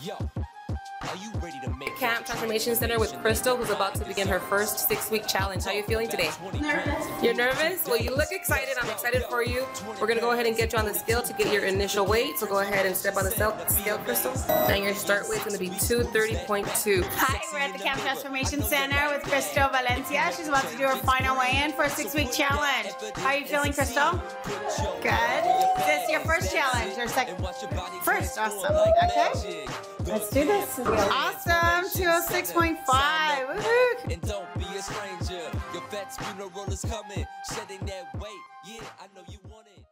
Yo, are you ready to make Camp Transformation Center with Crystal, who's about to begin her first six-week challenge. How are you feeling today? Nervous. You're nervous? Well, you look excited. I'm excited for you. We're gonna go ahead and get you on the scale to get your initial weight. So go ahead and step on the scale, scale Crystal. And your start weight's gonna be 230.2. Hi, we're at the Camp Transformation Center with Crystal Valencia. She's about to do her final weigh-in for a six-week challenge. How are you feeling, Crystal? Good. First challenge or second? First, awesome. Okay. Let's do this. Awesome. 206.5. Woohoo. And don't be a stranger. Your vet's funeral is coming. Shedding that weight. Yeah, I know you want it.